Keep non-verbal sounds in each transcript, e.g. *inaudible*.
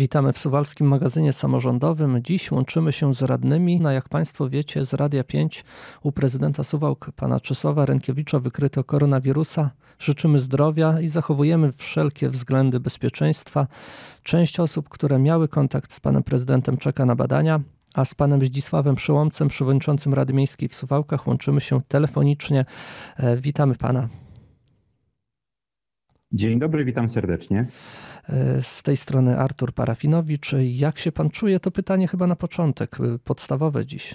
Witamy w Suwalskim Magazynie Samorządowym. Dziś łączymy się z radnymi. No jak Państwo wiecie, z Radia 5 u prezydenta Suwałk, pana Czesława Rękiewicza, wykryto koronawirusa. Życzymy zdrowia i zachowujemy wszelkie względy bezpieczeństwa. Część osób, które miały kontakt z panem prezydentem, czeka na badania. A z panem Zdzisławem Przyłomcem, przewodniczącym Rady Miejskiej w Suwałkach, łączymy się telefonicznie. E, witamy pana. Dzień dobry, witam serdecznie. E, z tej strony Artur Parafinowicz. Jak się pan czuje? To pytanie chyba na początek, e, podstawowe dziś.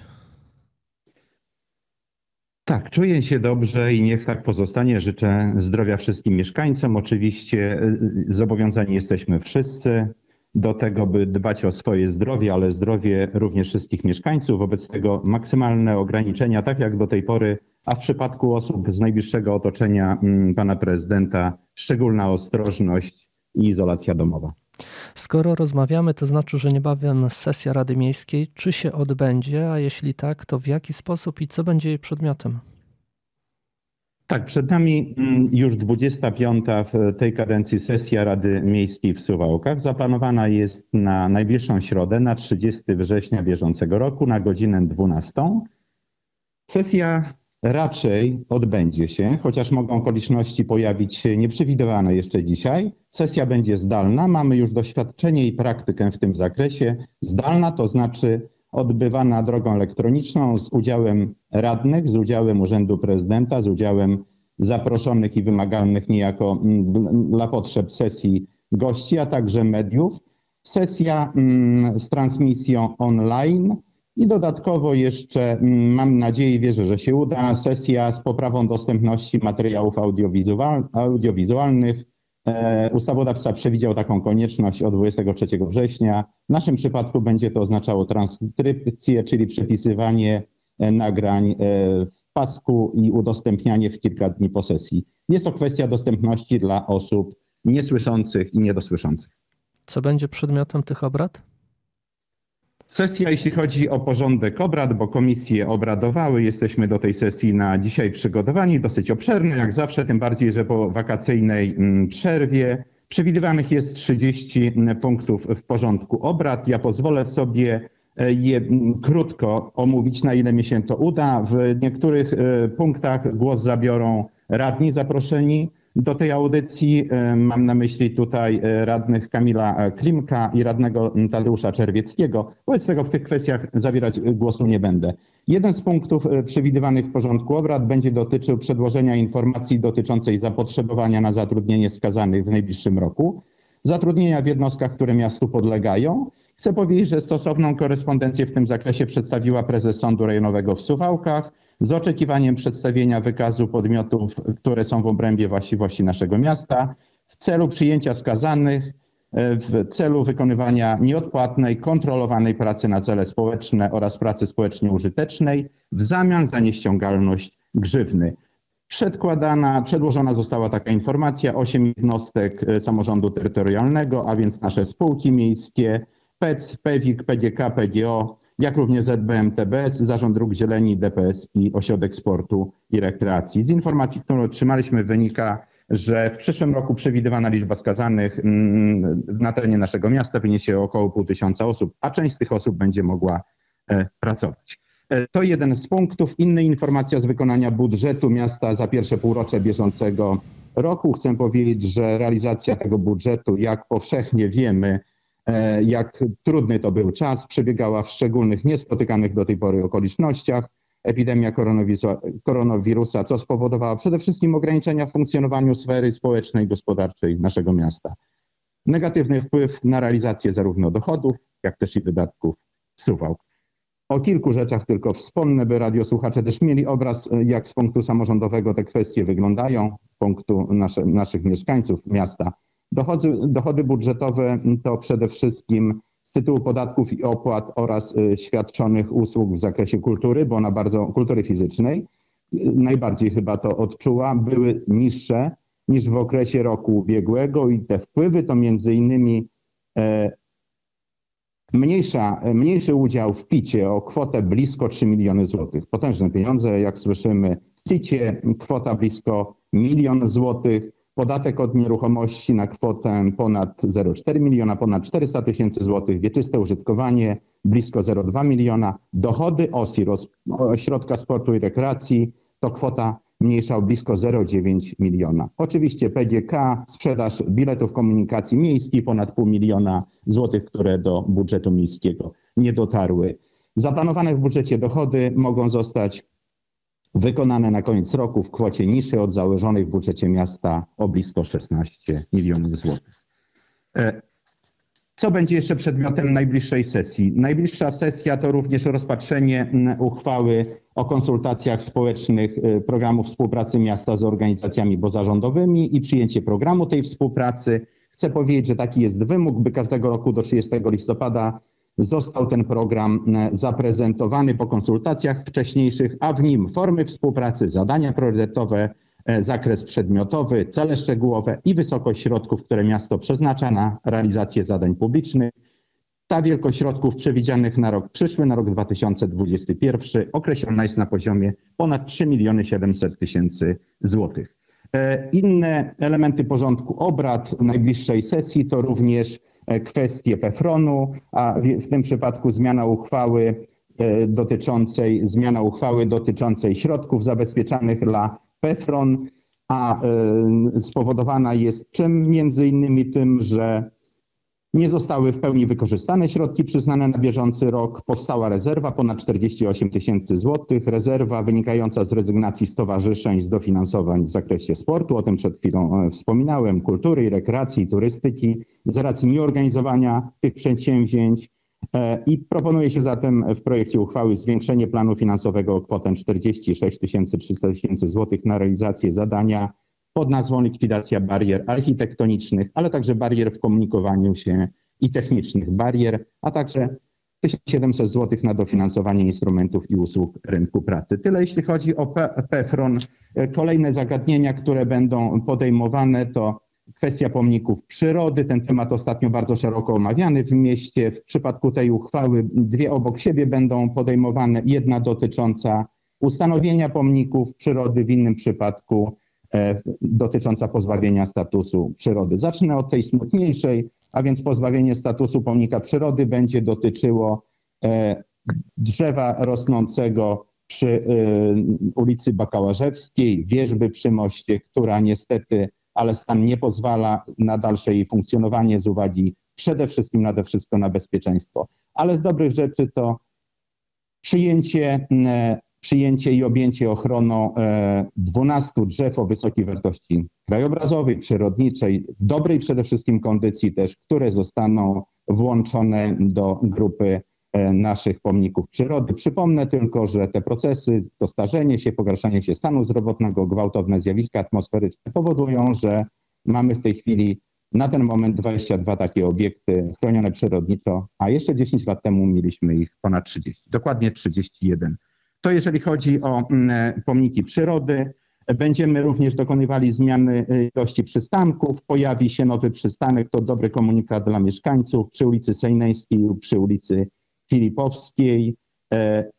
Tak, czuję się dobrze i niech tak pozostanie. Życzę zdrowia wszystkim mieszkańcom. Oczywiście e, zobowiązani jesteśmy wszyscy do tego, by dbać o swoje zdrowie, ale zdrowie również wszystkich mieszkańców. Wobec tego maksymalne ograniczenia, tak jak do tej pory, a w przypadku osób z najbliższego otoczenia mm, pana prezydenta, szczególna ostrożność i izolacja domowa. Skoro rozmawiamy, to znaczy, że niebawem sesja Rady Miejskiej. Czy się odbędzie, a jeśli tak, to w jaki sposób i co będzie jej przedmiotem? Tak, przed nami mm, już 25 w tej kadencji sesja Rady Miejskiej w Suwałkach. Zaplanowana jest na najbliższą środę, na 30 września bieżącego roku, na godzinę 12. Sesja raczej odbędzie się, chociaż mogą okoliczności pojawić się nieprzewidywane jeszcze dzisiaj. Sesja będzie zdalna. Mamy już doświadczenie i praktykę w tym zakresie. Zdalna to znaczy odbywana drogą elektroniczną z udziałem radnych, z udziałem Urzędu Prezydenta, z udziałem zaproszonych i wymagalnych niejako mm, dla potrzeb sesji gości, a także mediów. Sesja mm, z transmisją online i dodatkowo jeszcze mm, mam nadzieję, wierzę, że się uda, sesja z poprawą dostępności materiałów audiowizualnych. E, ustawodawca przewidział taką konieczność od 23 września. W naszym przypadku będzie to oznaczało transkrypcję, czyli przepisywanie e, nagrań e, w pasku i udostępnianie w kilka dni po sesji. Jest to kwestia dostępności dla osób niesłyszących i niedosłyszących. Co będzie przedmiotem tych obrad? Sesja, jeśli chodzi o porządek obrad, bo komisje obradowały, jesteśmy do tej sesji na dzisiaj przygotowani, dosyć obszerny, jak zawsze, tym bardziej, że po wakacyjnej mm, przerwie przewidywanych jest 30 mm, punktów w porządku obrad. Ja pozwolę sobie e, je mm, krótko omówić, na ile mi się to uda. W niektórych e, punktach głos zabiorą radni zaproszeni, do tej audycji. E, mam na myśli tutaj e, radnych Kamila e, Klimka i radnego Tadeusza Czerwieckiego. Wobec tego w tych kwestiach zabierać głosu nie będę. Jeden z punktów przewidywanych w porządku obrad będzie dotyczył przedłożenia informacji dotyczącej zapotrzebowania na zatrudnienie skazanych w najbliższym roku, zatrudnienia w jednostkach, które miastu podlegają. Chcę powiedzieć, że stosowną korespondencję w tym zakresie przedstawiła prezes Sądu Rejonowego w Suwałkach z oczekiwaniem przedstawienia wykazu podmiotów, które są w obrębie właściwości naszego miasta w celu przyjęcia skazanych, e, w celu wykonywania nieodpłatnej, kontrolowanej pracy na cele społeczne oraz pracy społecznie użytecznej w zamian za nieściągalność grzywny. Przedkładana, przedłożona została taka informacja, osiem jednostek e, samorządu terytorialnego, a więc nasze spółki miejskie, PEC, PEWIK, PGK, PGO, jak również ZBM TBS, Zarząd Dróg Zieleni, DPS i Ośrodek Sportu i Rekreacji. Z informacji, którą otrzymaliśmy wynika, że w przyszłym roku przewidywana liczba skazanych mm, na terenie naszego miasta wyniesie około pół tysiąca osób, a część z tych osób będzie mogła e, pracować. E, to jeden z punktów. Inna informacja z wykonania budżetu miasta za pierwsze półrocze bieżącego roku. Chcę powiedzieć, że realizacja tego budżetu, jak powszechnie wiemy, jak trudny to był czas, przebiegała w szczególnych, niespotykanych do tej pory okolicznościach. Epidemia koronawirusa, co spowodowało przede wszystkim ograniczenia w funkcjonowaniu sfery społecznej i gospodarczej naszego miasta. Negatywny wpływ na realizację zarówno dochodów, jak też i wydatków Suwałk. O kilku rzeczach tylko wspomnę, by radiosłuchacze też mieli obraz, jak z punktu samorządowego te kwestie wyglądają, punktu nasze, naszych mieszkańców miasta. Dochody, dochody budżetowe to przede wszystkim z tytułu podatków i opłat oraz y, świadczonych usług w zakresie kultury, bo ona bardzo, kultury fizycznej, najbardziej chyba to odczuła, były niższe niż w okresie roku ubiegłego i te wpływy to między innymi e, mniejsza, mniejszy udział w PIT-cie o kwotę blisko 3 miliony złotych. Potężne pieniądze, jak słyszymy w CIT-cie kwota blisko milion złotych, podatek od nieruchomości na kwotę ponad 0,4 miliona, ponad 400 tysięcy złotych, wieczyste użytkowanie blisko 0,2 miliona, dochody OSI, Ośrodka Sportu i Rekreacji, to kwota mniejsza o blisko 0,9 miliona. Oczywiście PGK, sprzedaż biletów komunikacji miejskiej ponad pół miliona złotych, które do budżetu miejskiego nie dotarły. Zaplanowane w budżecie dochody mogą zostać wykonane na koniec roku w kwocie niższej od założonej w budżecie miasta o blisko 16 milionów złotych. E, co będzie jeszcze przedmiotem najbliższej sesji? Najbliższa sesja to również rozpatrzenie uchwały o konsultacjach społecznych e, programu współpracy miasta z organizacjami pozarządowymi i przyjęcie programu tej współpracy. Chcę powiedzieć, że taki jest wymóg, by każdego roku do 30 listopada Został ten program e, zaprezentowany po konsultacjach wcześniejszych, a w nim formy współpracy, zadania priorytetowe, e, zakres przedmiotowy, cele szczegółowe i wysokość środków, które miasto przeznacza na realizację zadań publicznych. Ta wielkość środków przewidzianych na rok przyszły, na rok 2021 określona jest na poziomie ponad 3 miliony 700 tysięcy złotych. E, inne elementy porządku obrad najbliższej sesji to również kwestie PEFRON-u, a w tym przypadku zmiana uchwały e, dotyczącej, zmiana uchwały dotyczącej środków zabezpieczanych dla PEFRON, a e, spowodowana jest czym? Między innymi tym, że nie zostały w pełni wykorzystane środki przyznane na bieżący rok. Powstała rezerwa ponad 48 tysięcy złotych. Rezerwa wynikająca z rezygnacji stowarzyszeń z dofinansowań w zakresie sportu, o tym przed chwilą e, wspominałem, kultury rekreacji, turystyki, z racji nieorganizowania tych przedsięwzięć. E, I proponuje się zatem w projekcie uchwały zwiększenie planu finansowego o kwotę 46 300 tysięcy złotych na realizację zadania pod nazwą likwidacja barier architektonicznych, ale także barier w komunikowaniu się i technicznych barier, a także 1700 zł na dofinansowanie instrumentów i usług rynku pracy. Tyle jeśli chodzi o PFRON. Kolejne zagadnienia, które będą podejmowane to kwestia pomników przyrody. Ten temat ostatnio bardzo szeroko omawiany w mieście. W przypadku tej uchwały dwie obok siebie będą podejmowane. Jedna dotycząca ustanowienia pomników przyrody, w innym przypadku dotycząca pozbawienia statusu przyrody. Zacznę od tej smutniejszej, a więc pozbawienie statusu pomnika przyrody będzie dotyczyło e, drzewa rosnącego przy e, ulicy Bakałażewskiej, wierzby przy moście, która niestety, ale stan nie pozwala na dalsze jej funkcjonowanie z uwagi przede wszystkim nade wszystko na bezpieczeństwo. Ale z dobrych rzeczy to przyjęcie przyjęcie i objęcie ochroną 12 e, drzew o wysokiej wartości krajobrazowej, przyrodniczej, dobrej przede wszystkim kondycji też, które zostaną włączone do grupy e, naszych pomników przyrody. Przypomnę tylko, że te procesy, to starzenie się, pogarszanie się stanu zdrowotnego, gwałtowne zjawiska atmosferyczne powodują, że mamy w tej chwili na ten moment 22 takie obiekty chronione przyrodniczo, a jeszcze 10 lat temu mieliśmy ich ponad 30, dokładnie 31. To jeżeli chodzi o mm, e, pomniki przyrody. Będziemy również dokonywali zmiany e, ilości przystanków. Pojawi się nowy przystanek, to dobry komunikat dla mieszkańców przy ulicy Sejneńskiej lub przy ulicy Filipowskiej. E,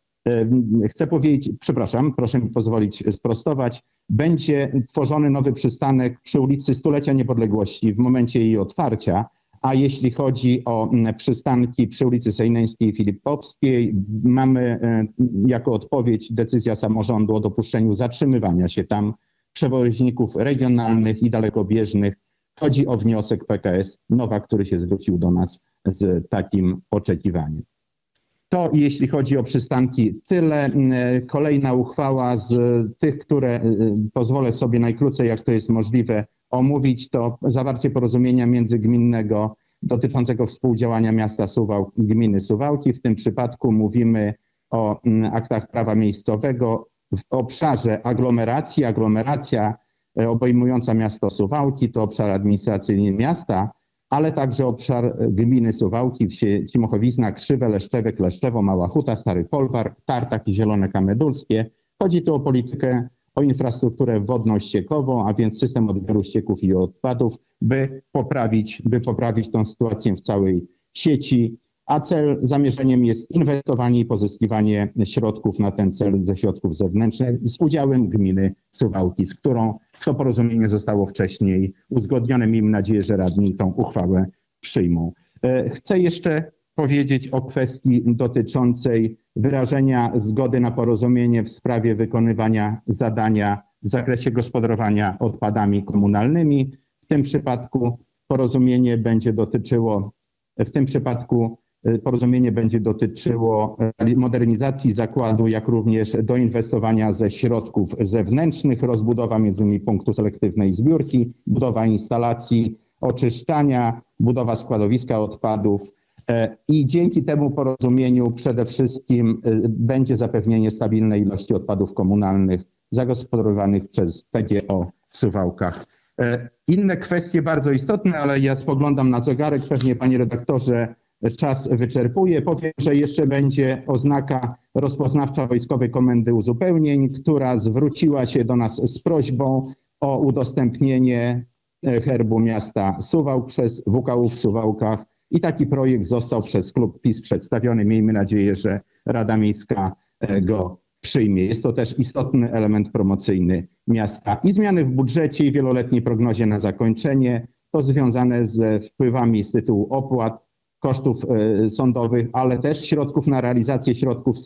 chcę powiedzieć, przepraszam, proszę mi pozwolić sprostować. Będzie tworzony nowy przystanek przy ulicy Stulecia Niepodległości w momencie jej otwarcia a jeśli chodzi o mm, przystanki przy ulicy Sejneńskiej i Filipowskiej, mamy e, jako odpowiedź decyzja samorządu o dopuszczeniu zatrzymywania się tam przewoźników regionalnych i dalekobieżnych. Chodzi o wniosek PKS Nowa, który się zwrócił do nas z takim oczekiwaniem. To jeśli chodzi o przystanki, tyle. Mm, kolejna uchwała z tych, które e, pozwolę sobie najkrócej, jak to jest możliwe, omówić, to zawarcie porozumienia międzygminnego dotyczącego współdziałania miasta Suwałk i gminy Suwałki. W tym przypadku mówimy o mm, aktach prawa miejscowego w obszarze aglomeracji. Aglomeracja e, obejmująca miasto Suwałki to obszar administracyjny miasta, ale także obszar gminy Suwałki, wsie Cimochowizna, Krzywe, Leszczewek, Leszczewo, Mała Huta, Stary Polwar, Tartak i Zielone Kamedulskie. Chodzi tu o politykę o infrastrukturę wodno-ściekową, a więc system odbioru ścieków i odpadów, by poprawić, by poprawić tą sytuację w całej sieci, a cel, zamierzeniem jest inwestowanie i pozyskiwanie środków na ten cel ze środków zewnętrznych z udziałem gminy Suwałki, z którą to porozumienie zostało wcześniej uzgodnione. Miejmy nadzieję, że radni tą uchwałę przyjmą. Chcę jeszcze powiedzieć o kwestii dotyczącej wyrażenia zgody na porozumienie w sprawie wykonywania zadania w zakresie gospodarowania odpadami komunalnymi. W tym przypadku porozumienie będzie dotyczyło, w tym przypadku e, porozumienie będzie dotyczyło modernizacji zakładu, jak również doinwestowania ze środków zewnętrznych, rozbudowa m.in. punktu selektywnej zbiórki, budowa instalacji oczyszczania, budowa składowiska odpadów, I dzięki temu porozumieniu przede wszystkim e, będzie zapewnienie stabilnej ilości odpadów komunalnych zagospodarowanych przez PGO w Suwałkach. E, inne kwestie bardzo istotne, ale ja spoglądam na zegarek, pewnie panie redaktorze czas wyczerpuje. Powiem, że jeszcze będzie oznaka rozpoznawcza Wojskowej Komendy Uzupełnień, która zwróciła się do nas z prośbą o udostępnienie herbu miasta Suwałk przez WKU w Suwałkach i taki projekt został przez klub PiS przedstawiony. Miejmy nadzieję, że Rada Miejska e, go przyjmie. Jest to też istotny element promocyjny miasta. I zmiany w budżecie i wieloletniej prognozie na zakończenie to związane ze wpływami z tytułu opłat, kosztów e, sądowych, ale też środków na realizację środków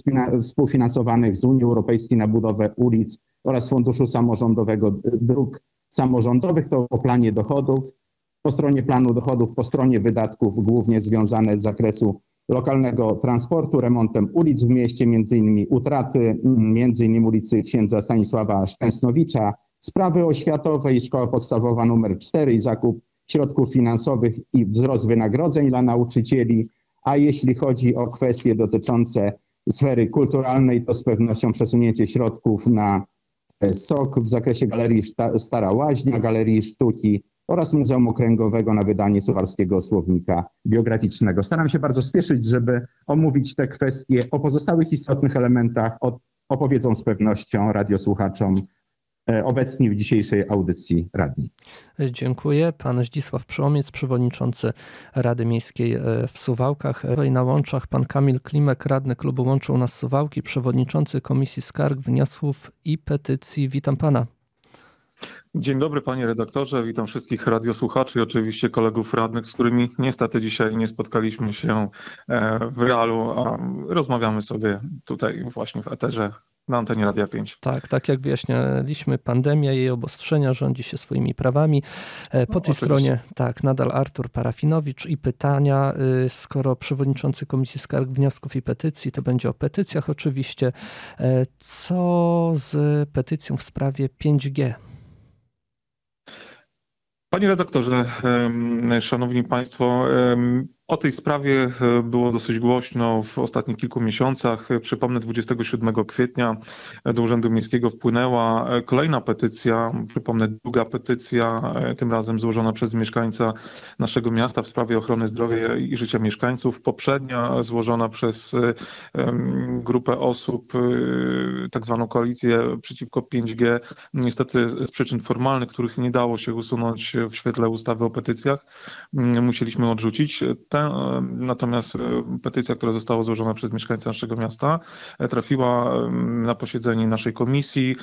współfinansowanych z Unii Europejskiej na budowę ulic oraz Funduszu Samorządowego Dróg Samorządowych. To o planie dochodów po stronie planu dochodów, po stronie wydatków, głównie związane z zakresu lokalnego transportu, remontem ulic w mieście, między innymi utraty, między innymi ulicy księdza Stanisława Szczęsnowicza, sprawy oświatowe i szkoła podstawowa numer 4 i zakup środków finansowych i wzrost wynagrodzeń dla nauczycieli, a jeśli chodzi o kwestie dotyczące sfery kulturalnej, to z pewnością przesunięcie środków na SOK w zakresie Galerii Stara Łaźnia, Galerii Sztuki oraz Muzeum Okręgowego na wydanie Suwalskiego Słownika Biograficznego. Staram się bardzo spieszyć, żeby omówić te kwestie. O pozostałych istotnych elementach opowiedzą z pewnością radiosłuchaczom e, obecni w dzisiejszej audycji radni. Dziękuję. Pan Zdzisław Przełomiec, przewodniczący Rady Miejskiej e, w Suwałkach. I na Łączach pan Kamil Klimek, radny klubu Łączą Nas Suwałki, przewodniczący Komisji Skarg, Wniosków i Petycji. Witam pana. Dzień dobry panie redaktorze, witam wszystkich radiosłuchaczy i oczywiście kolegów radnych, z którymi niestety dzisiaj nie spotkaliśmy się e, w realu, a rozmawiamy sobie tutaj właśnie w eterze na antenie Radia 5. Tak, tak jak wyjaśnialiśmy, pandemia, jej obostrzenia rządzi się swoimi prawami. E, po no, tej oczywiście. stronie, tak, nadal Artur Parafinowicz i pytania, y, skoro przewodniczący Komisji Skarg, Wniosków i Petycji, to będzie o petycjach oczywiście. E, co z petycją w sprawie 5G? Panie redaktorze, szanowni państwo, o tej sprawie e, było dosyć głośno w ostatnich kilku miesiącach. Przypomnę, 27 kwietnia do Urzędu Miejskiego wpłynęła e, kolejna petycja, przypomnę, druga petycja, e, tym razem złożona przez mieszkańca naszego miasta w sprawie ochrony zdrowia i życia mieszkańców. Poprzednia złożona przez grupę osób, tak zwaną koalicję przeciwko 5G, niestety z przyczyn formalnych, których nie dało się usunąć w świetle ustawy o petycjach, musieliśmy odrzucić. Ten Natomiast e, petycja, która została złożona przez mieszkańców naszego miasta, e, trafiła na posiedzenie naszej komisji.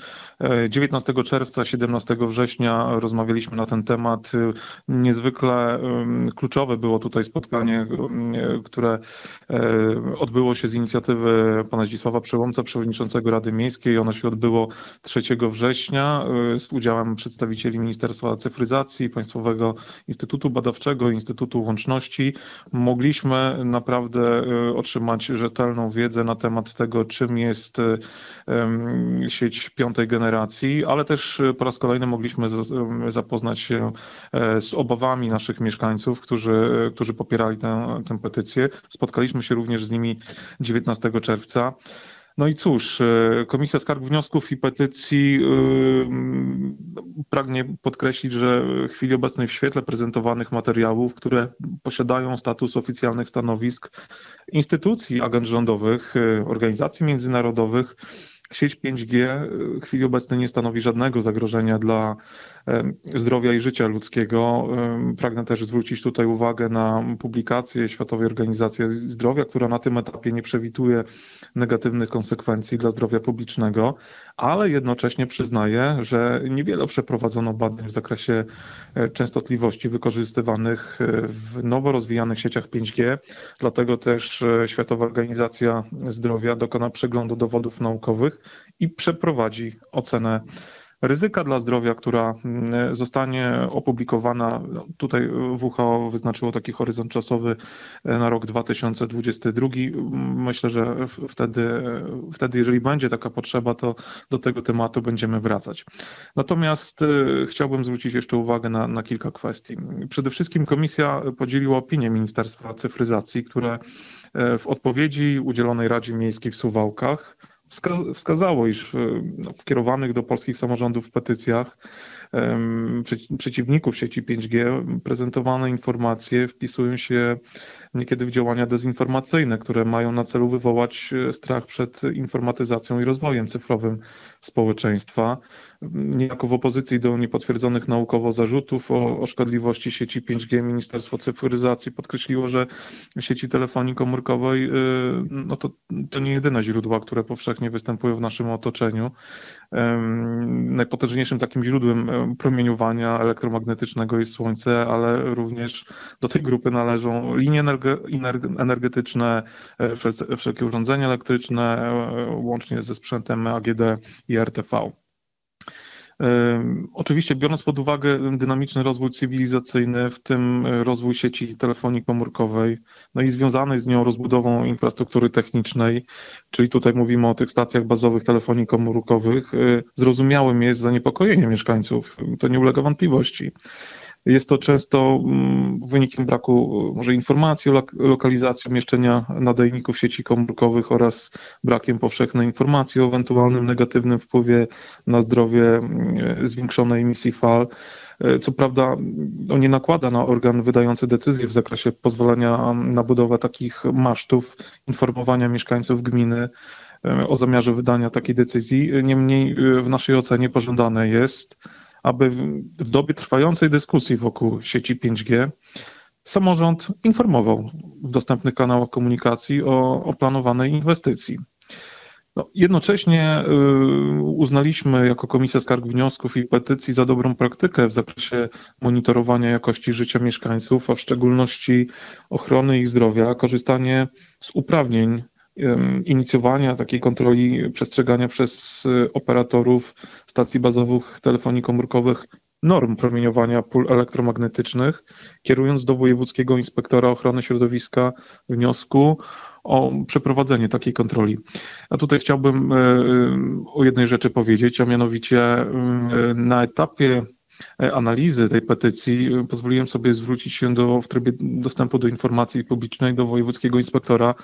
19 e, czerwca, 17 września rozmawialiśmy na ten temat. Niezwykle kluczowe było tutaj spotkanie, które odbyło się z inicjatywy pana Zdzisława Przełomca, przewodniczącego Rady Miejskiej. Ono się odbyło 3 września z udziałem przedstawicieli Ministerstwa Cyfryzacji, Państwowego Instytutu Badawczego, Instytutu Łączności mogliśmy naprawdę y, otrzymać rzetelną wiedzę na temat tego, czym jest y, sieć piątej generacji, ale też y, po raz kolejny mogliśmy zapoznać się e, z obawami naszych mieszkańców, którzy, którzy popierali tę, tę petycję. Spotkaliśmy się również z nimi 19 czerwca. No i cóż, e, Komisja Skarg Wniosków i Petycji e, pragnie podkreślić, że w chwili obecnej w świetle prezentowanych materiałów, które posiadają status oficjalnych stanowisk instytucji, agent rządowych, e, organizacji międzynarodowych, Sieć 5G w chwili obecnej nie stanowi żadnego zagrożenia dla zdrowia i życia ludzkiego. Pragnę też zwrócić tutaj uwagę na publikację Światowej Organizacji Zdrowia, która na tym etapie nie przewiduje negatywnych konsekwencji dla zdrowia publicznego, ale jednocześnie przyznaje, że niewiele przeprowadzono badań w zakresie e, częstotliwości wykorzystywanych e, w nowo rozwijanych sieciach 5G. Dlatego też e, Światowa Organizacja Zdrowia dokona przeglądu dowodów naukowych i przeprowadzi ocenę ryzyka dla zdrowia, która mm, zostanie opublikowana. No, tutaj WHO wyznaczyło taki horyzont czasowy e, na rok 2022. Myślę, że wtedy, wtedy jeżeli będzie taka potrzeba, to do tego tematu będziemy wracać. Natomiast e, chciałbym zwrócić jeszcze uwagę na, na kilka kwestii. Przede wszystkim komisja podzieliła opinię Ministerstwa Cyfryzacji, które e, w odpowiedzi udzielonej Radzie Miejskiej w Suwałkach wskazało, iż no, w kierowanych do polskich samorządów petycjach przeciwników sieci 5G prezentowane informacje wpisują się niekiedy w działania dezinformacyjne, które mają na celu wywołać e, strach przed informatyzacją i rozwojem cyfrowym społeczeństwa. Niejako w opozycji do niepotwierdzonych naukowo zarzutów o, o szkodliwości sieci 5G Ministerstwo Cyfryzacji podkreśliło, że sieci telefonii komórkowej e, no to, to nie jedyne źródła, które powszechnie występują w naszym otoczeniu. Najpotężniejszym takim źródłem promieniowania elektromagnetycznego jest Słońce, ale również do tej grupy należą linie energetyczne, e, wszelkie urządzenia elektryczne, e, łącznie ze sprzętem AGD i RTV. Oczywiście biorąc pod uwagę dynamiczny rozwój cywilizacyjny, w tym rozwój sieci telefonii komórkowej, no i związanej z nią rozbudową infrastruktury technicznej, czyli tutaj mówimy o tych stacjach bazowych telefonii komórkowych, zrozumiałym jest zaniepokojenie mieszkańców. To nie ulega wątpliwości. Jest to często mm, wynikiem braku może informacji o lokalizacji umieszczenia nadajników sieci komórkowych oraz brakiem powszechnej informacji o ewentualnym negatywnym wpływie na zdrowie mm, zwiększonej emisji fal. E, co prawda on nie nakłada na organ wydający decyzje w zakresie pozwolenia na budowę takich masztów, informowania mieszkańców gminy e, o zamiarze wydania takiej decyzji. Niemniej e, w naszej ocenie pożądane jest, aby w dobie trwającej dyskusji wokół sieci 5G samorząd informował w dostępnych kanałach komunikacji o, o planowanej inwestycji. No, jednocześnie y, uznaliśmy jako Komisja Skarg Wniosków i Petycji za dobrą praktykę w zakresie monitorowania jakości życia mieszkańców, a w szczególności ochrony ich zdrowia, korzystanie z uprawnień inicjowania takiej kontroli przestrzegania przez y, operatorów stacji bazowych telefonii komórkowych norm promieniowania pól elektromagnetycznych, kierując do Wojewódzkiego Inspektora Ochrony Środowiska wniosku o przeprowadzenie takiej kontroli. A tutaj chciałbym y, y, o jednej rzeczy powiedzieć, a mianowicie na etapie E, analizy tej petycji e, pozwoliłem sobie zwrócić się do, w trybie dostępu do informacji publicznej do Wojewódzkiego Inspektora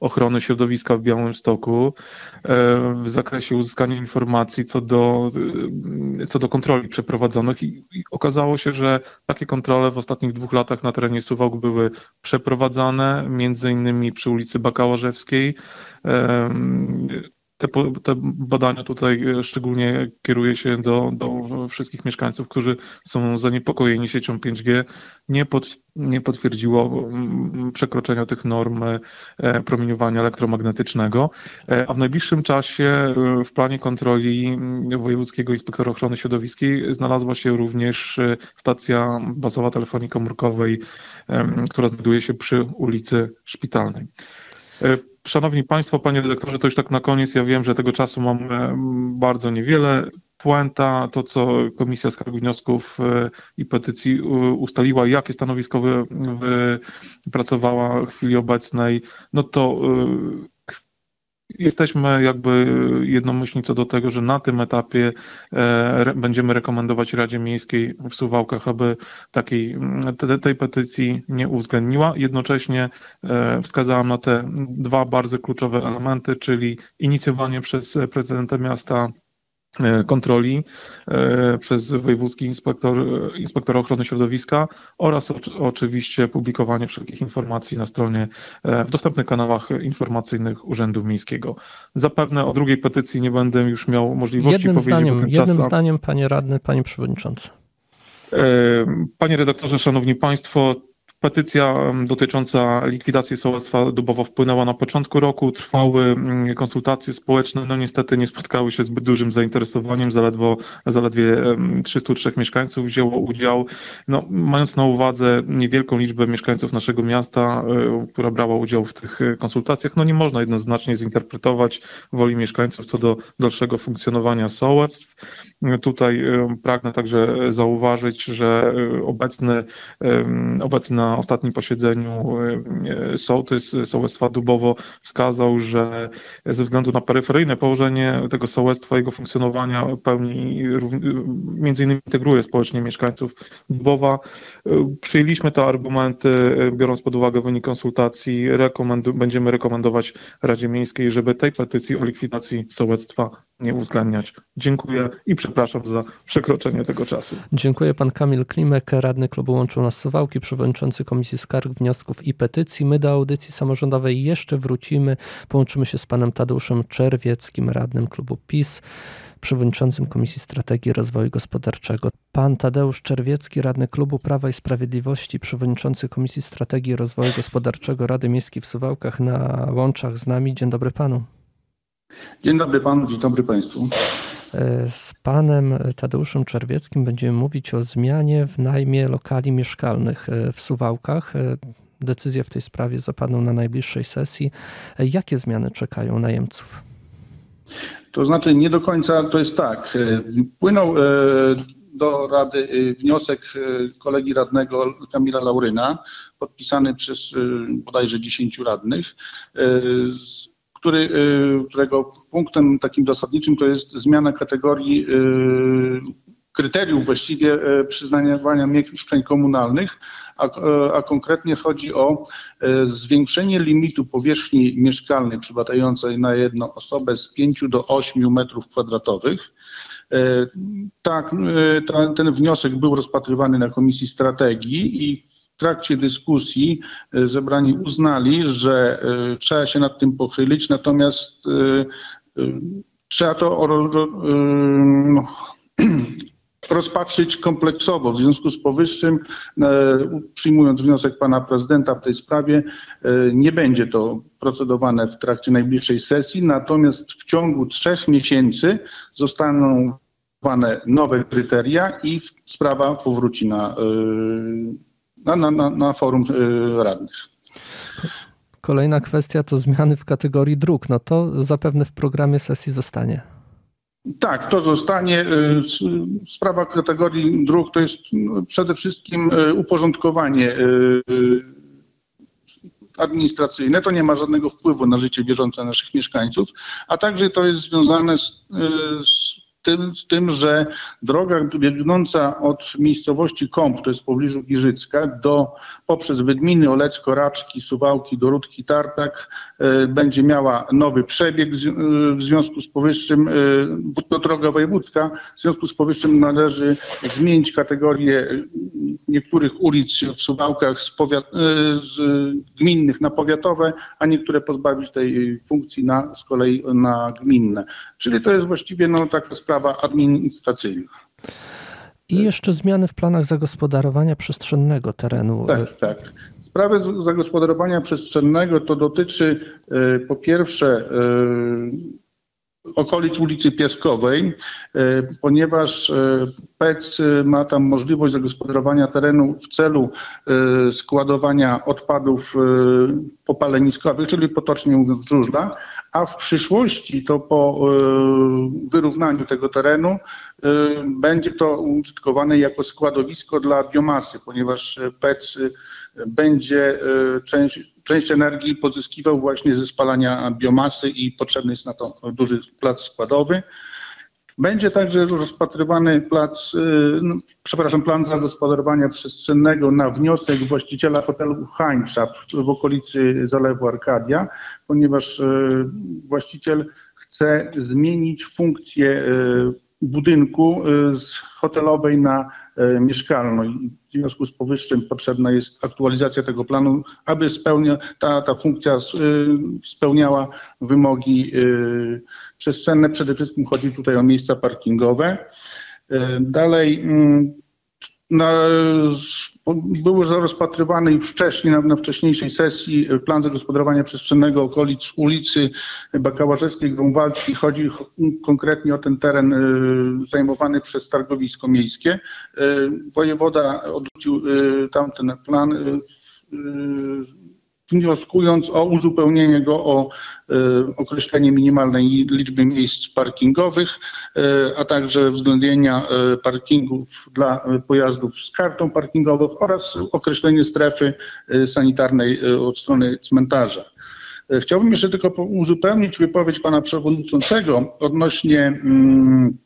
Ochrony Środowiska w Białymstoku e, w zakresie uzyskania informacji co do, co do kontroli przeprowadzonych i, i okazało się, że takie kontrole w ostatnich dwóch latach na terenie Suwałk były przeprowadzane, między innymi przy ulicy Bakałażewskiej te, te, badania tutaj e, szczególnie kieruje się do, do wszystkich mieszkańców, którzy są zaniepokojeni siecią 5G. Nie, pod, nie potwierdziło przekroczenia tych norm e, promieniowania elektromagnetycznego, e, a w najbliższym czasie w planie kontroli Wojewódzkiego Inspektora Ochrony Środowiskiej znalazła się również stacja bazowa telefonii komórkowej, która znajduje się przy ulicy Szpitalnej. Szanowni Państwo, Panie Redaktorze, to już tak na koniec. Ja wiem, że tego czasu mam e, bardzo niewiele. Puenta, to co Komisja Skarg Wniosków e, i Petycji ustaliła, jakie stanowisko wypracowała w chwili obecnej, no to e, Jesteśmy jakby jednomyślni co do tego, że na tym etapie e, będziemy rekomendować Radzie Miejskiej w Suwałkach, aby takiej, te, tej petycji nie uwzględniła. Jednocześnie e, wskazałam na te dwa bardzo kluczowe elementy, czyli inicjowanie przez prezydenta miasta kontroli e, przez Wojewódzki Inspektor, Inspektor Ochrony Środowiska oraz oczywiście publikowanie wszelkich informacji na stronie, e, w dostępnych kanałach informacyjnych Urzędu Miejskiego. Zapewne o drugiej petycji nie będę już miał możliwości jednym powiedzieć. Zdaniem, jednym zdaniem, panie radny, panie przewodniczący. Panie redaktorze, szanowni państwo, Petycja dotycząca likwidacji sołectwa Dubowo wpłynęła na początku roku. Trwały mm, konsultacje społeczne. No niestety nie spotkały się zbyt dużym zainteresowaniem. Zaledwo, zaledwie 303 mieszkańców wzięło udział. No, mając na uwadze niewielką liczbę mieszkańców naszego miasta, e, która brała udział w tych e, konsultacjach, no nie można jednoznacznie zinterpretować woli mieszkańców co do dalszego funkcjonowania sołectw. Tutaj pragnę także zauważyć, że e, obecny, obecna ostatnim posiedzeniu e, sołtys sołectwa Dubowo wskazał, że ze względu na peryferyjne położenie tego sołectwa, jego funkcjonowania pełni, między innymi integruje społecznie mieszkańców Dubowa. E, przyjęliśmy te argumenty, e, biorąc pod uwagę wynik konsultacji, rekomendu będziemy rekomendować Radzie Miejskiej, żeby tej petycji o likwidacji sołectwa nie uwzględniać. Dziękuję i przepraszam za przekroczenie tego czasu. Dziękuję pan Kamil Klimek, radny klubu Łączą Nas Suwałki, przewodniczący Komisji Skarg, Wniosków i Petycji. My do audycji samorządowej jeszcze wrócimy. Połączymy się z panem Tadeuszem Czerwieckim, radnym klubu PiS przewodniczącym Komisji Strategii Rozwoju Gospodarczego. Pan Tadeusz Czerwiecki, radny klubu Prawa i Sprawiedliwości, przewodniczący Komisji Strategii Rozwoju Gospodarczego Rady Miejskiej w Suwałkach na łączach z nami. Dzień dobry panu. Dzień dobry panu, dzień dobry państwu. E, z panem Tadeuszem Czerwieckim będziemy mówić o zmianie w najmie lokali mieszkalnych e, w Suwałkach. E, decyzję w tej sprawie zapadną na najbliższej sesji. Jakie zmiany czekają najemców? To znaczy nie do końca to jest tak. Płynął do Rady wniosek kolegi radnego Kamila Lauryna, podpisany przez bodajże 10 radnych który, y, którego punktem takim zasadniczym to jest zmiana kategorii y, kryteriów właściwie y, przyznawania mieszkań komunalnych, a, a, konkretnie chodzi o zwiększenie limitu powierzchni mieszkalnej przypadającej na jedną osobę z 5 do 8 metrów kwadratowych. Tak, ten wniosek był rozpatrywany na Komisji Strategii i trakcie dyskusji e, zebrani uznali, że e, trzeba się nad tym pochylić, natomiast e, trzeba to *clears throat* rozpatrzyć kompleksowo. W związku z powyższym, przyjmując wniosek pana prezydenta w tej sprawie, nie będzie to procedowane w trakcie najbliższej sesji, natomiast w ciągu trzech miesięcy zostaną nowe kryteria i sprawa powróci na na, na, na, forum y, radnych. Kolejna kwestia to zmiany w kategorii dróg. No to zapewne w programie sesji zostanie. Tak, to zostanie. Y, sprawa kategorii dróg to jest no, przede wszystkim y, uporządkowanie administracyjne. To nie ma żadnego wpływu na życie bieżące naszych mieszkańców, a także to jest związane z, z tym, z tym, że droga biegnąca od miejscowości Kąp, to jest w pobliżu Giżycka, do, poprzez Wydminy, Olecko, Raczki, Suwałki, Dorutki, Tartak e, będzie miała nowy przebieg. W związku z powyższym, e, to droga wojewódzka, w związku z powyższym należy zmienić kategorię niektórych ulic w Suwałkach z, powiat, e, z gminnych na powiatowe, a niektóre pozbawić tej funkcji na, z kolei na gminne. Czyli to jest właściwie no, taka sprawa administracyjna. I jeszcze zmiany w planach zagospodarowania przestrzennego terenu. Tak, tak. Sprawy zagospodarowania przestrzennego to dotyczy e, po pierwsze e, okolic ulicy Piaskowej, e, ponieważ PEC ma tam możliwość zagospodarowania terenu w celu składowania odpadów popaleniskowych, czyli potocznie mówiąc żużla, a w przyszłości to po wyrównaniu tego terenu będzie to użytkowane jako składowisko dla biomasy, ponieważ PEC będzie e, część, część energii pozyskiwał właśnie ze spalania biomasy i potrzebny jest na to duży plac składowy. Będzie także rozpatrywany plac, e, no, przepraszam, plan zagospodarowania przestrzennego na wniosek właściciela hotelu Hańcza w okolicy Zalewu Arkadia, ponieważ e, właściciel chce zmienić funkcję budynku z hotelowej na mieszkalną. W związku z powyższym potrzebna jest aktualizacja tego planu, aby spełnia, ta, ta funkcja spełniała wymogi przestrzenne. Przede wszystkim chodzi tutaj o miejsca parkingowe. Dalej mm, na, były rozpatrywane już wcześniej, na, na, wcześniejszej sesji plan zagospodarowania przestrzennego okolic ulicy Bakałarzewskiej Grunwaldki. Chodzi konkretnie o ten teren y, zajmowany przez targowisko miejskie. Y, wojewoda odrzucił tamten plan wnioskując o uzupełnienie go o e, określenie minimalnej liczby miejsc parkingowych, e, a także uwzględnienia e, parkingów dla pojazdów z kartą parkingową oraz określenie strefy sanitarnej od strony cmentarza. Chciałbym jeszcze tylko uzupełnić wypowiedź pana przewodniczącego odnośnie mm,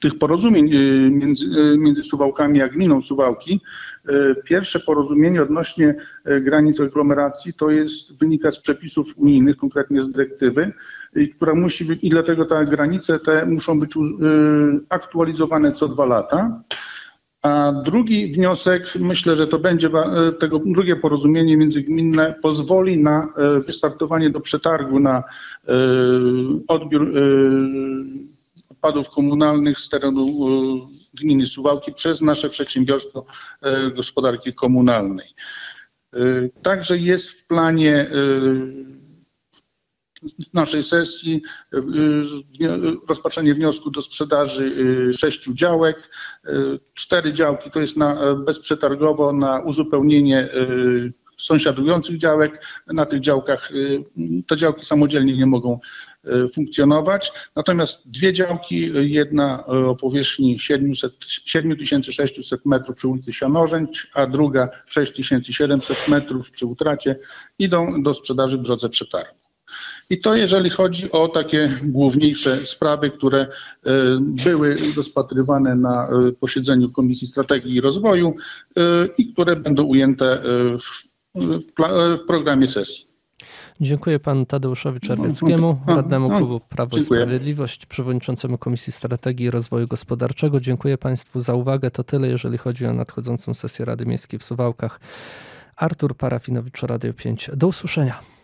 tych porozumień między, między Suwałkami a gminą Suwałki. E, pierwsze porozumienie odnośnie granic aglomeracji to jest wynika z przepisów unijnych, konkretnie z dyrektywy, która musi być i dlatego te granice te muszą być aktualizowane co dwa lata. A drugi wniosek, myślę, że to będzie tego drugie porozumienie międzygminne, pozwoli na wystartowanie do przetargu na odbiór odpadów komunalnych z terenu gminy Suwałki przez nasze przedsiębiorstwo e, gospodarki komunalnej. E, także jest w planie e, naszej sesji rozpatrzenie wniosku do sprzedaży sześciu działek. Cztery działki to jest na, bezprzetargowo na uzupełnienie sąsiadujących działek. Na tych działkach te działki samodzielnie nie mogą E, funkcjonować. Natomiast dwie działki, jedna o powierzchni 700, 7600 metrów przy ulicy Sianorzęć, a druga 6700 metrów przy utracie, idą do sprzedaży w drodze przetargu. I to jeżeli chodzi o takie główniejsze sprawy, które e, były rozpatrywane na e, posiedzeniu Komisji Strategii i Rozwoju i które będą ujęte w programie sesji. Dziękuję panu Tadeuszowi Czerwieckiemu, radnemu klubu Prawo i Sprawiedliwość, przewodniczącemu Komisji Strategii i Rozwoju Gospodarczego. Dziękuję państwu za uwagę. To tyle, jeżeli chodzi o nadchodzącą sesję Rady Miejskiej w Suwałkach. Artur Parafinowicz, Radio 5. Do usłyszenia.